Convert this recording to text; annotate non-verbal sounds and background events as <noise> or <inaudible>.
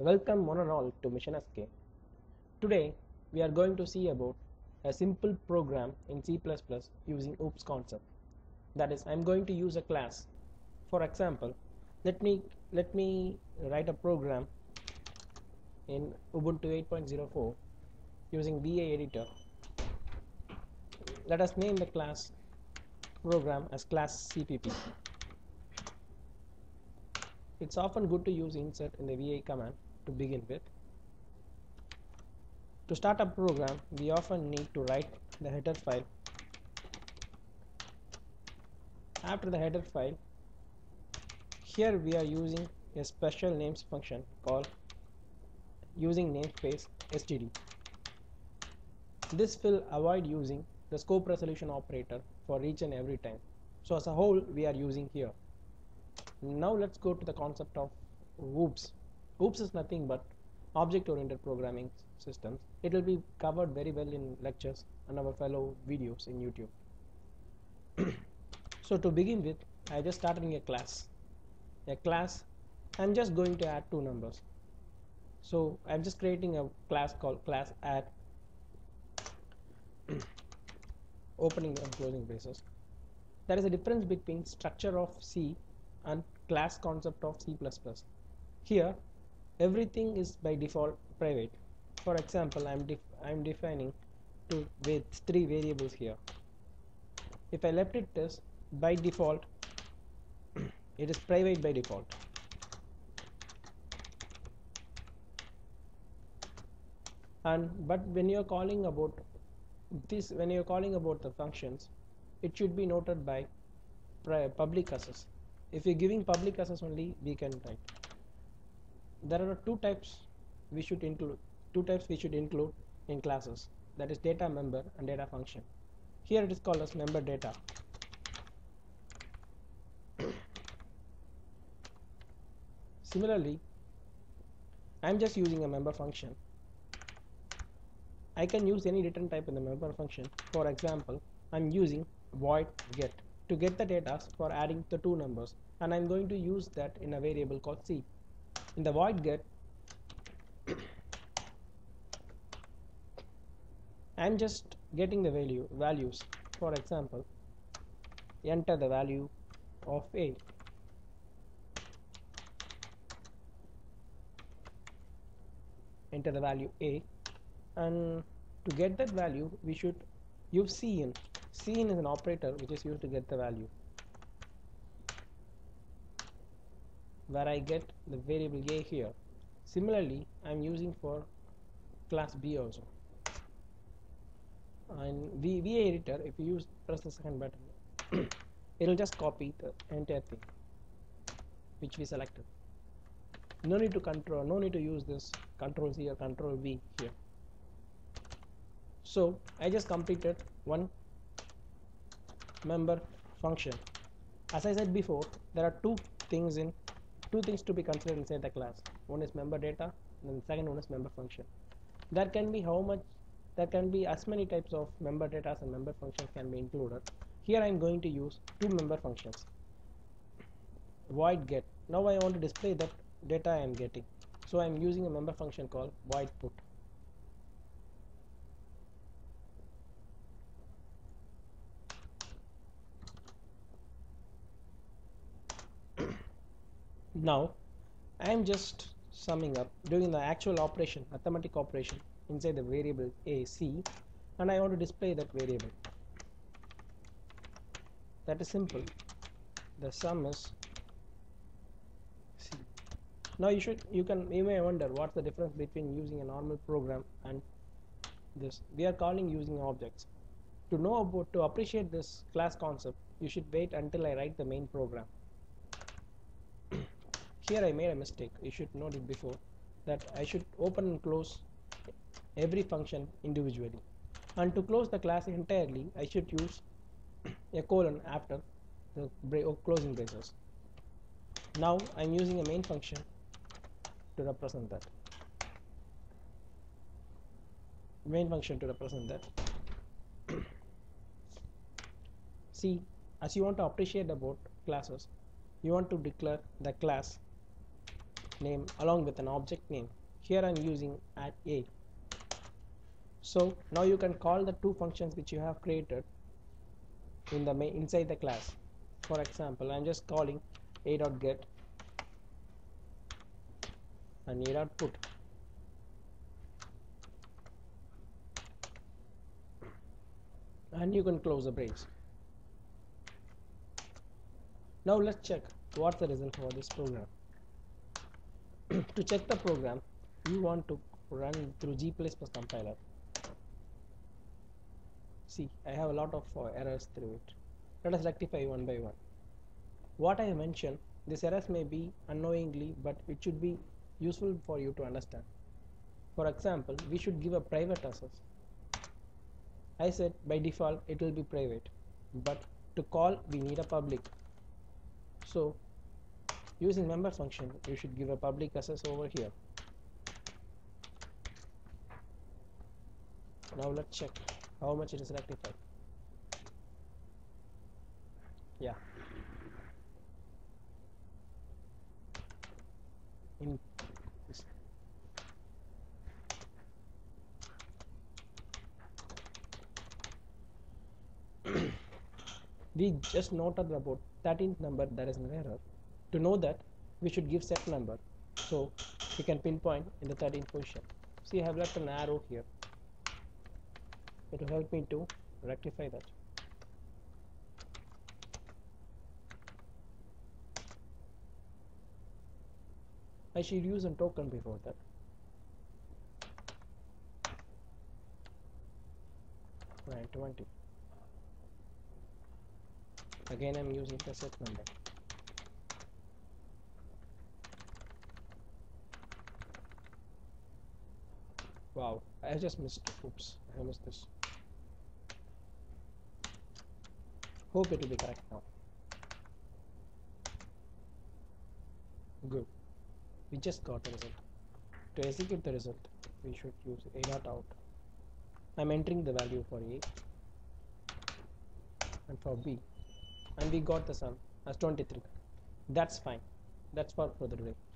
Welcome one and all to Mission SK. Today we are going to see about a simple program in C++ using OOPS concept. That is, I am going to use a class. For example, let me let me write a program in Ubuntu 8.04 using vi editor. Let us name the class program as class CPP. It's often good to use insert in the vi command to begin with. To start a program, we often need to write the header file. After the header file, here we are using a special names function called using namespace std. This will avoid using the scope resolution operator for each and every time. So as a whole, we are using here. Now let's go to the concept of OOPS. OOPS is nothing but object-oriented programming systems. It will be covered very well in lectures and our fellow videos in YouTube. <clears throat> so to begin with, I just started a class. A class, I'm just going to add two numbers. So I'm just creating a class called class add <clears throat> opening and closing braces. There is a difference between structure of C and class concept of C++. Here everything is by default private. For example, I'm def I'm defining two with three variables here. If I left it as by default, <clears throat> it is private by default. And but when you're calling about this, when you're calling about the functions, it should be noted by public access. If you're giving public access only, we can write there are two types we should include two types we should include in classes. That is data member and data function. Here it is called as member data. Similarly I'm just using a member function. I can use any return type in the member function. For example I'm using void get to get the data for adding the two numbers. And I'm going to use that in a variable called C in the void get I'm just getting the value values. For example enter the value of a. Enter the value a. And to get that value we should use cin cin is an operator which is used to get the value where I get the variable a here. Similarly I'm using for class B also. And v, vi editor if you use press the second button <coughs> it will just copy the entire thing which we selected. No need to control no need to use this control C or control V here. So I just completed one member function. As I said before there are two things in two things to be considered inside the class. One is member data and the second one is member function. There can be how much there can be as many types of member data and member functions can be included. Here I am going to use two member functions. Void get. Now I want to display that data I am getting. So I am using a member function called void put now I am just summing up. Doing the actual operation arithmetic operation inside the variable a c and I want to display that variable. That is simple. The sum is c. Now you should you can you may wonder what's the difference between using a normal program and this. We are calling using objects. To know about to appreciate this class concept you should wait until I write the main program here I made a mistake. You should note it before. That I should open and close every function individually. And to close the class entirely I should use a colon after the bra oh, closing braces. Now I'm using a main function to represent that. Main function to represent that. <coughs> See as you want to appreciate about classes you want to declare the class name along with an object name here I'm using at a. So now you can call the two functions which you have created in the main inside the class. For example I'm just calling a dot get and a dot put. And you can close the brace now let's check what's the result for this program <clears throat> to check the program you want to run through G++ compiler. See I have a lot of uh, errors through it. Let us rectify one by one. What I mentioned these errors may be unknowingly but it should be useful for you to understand. For example we should give a private access. I said by default it will be private but to call we need a public. So using member function you should give a public access over here. Now let's check how much it is rectified. Yeah. In <coughs> we just noted about 13th number there is an error to know that we should give set number. So we can pinpoint in the 13th position see I have left an arrow here. It will help me to rectify that. I should use a token before that. Nine twenty. Again, I'm using the set number. Wow, I just missed. Oops, I missed this. Hope it will be correct now. Good. We just got the result. To execute the result, we should use a dot out. I'm entering the value for A and for B and we got the sum as 23 that's fine that's for further delay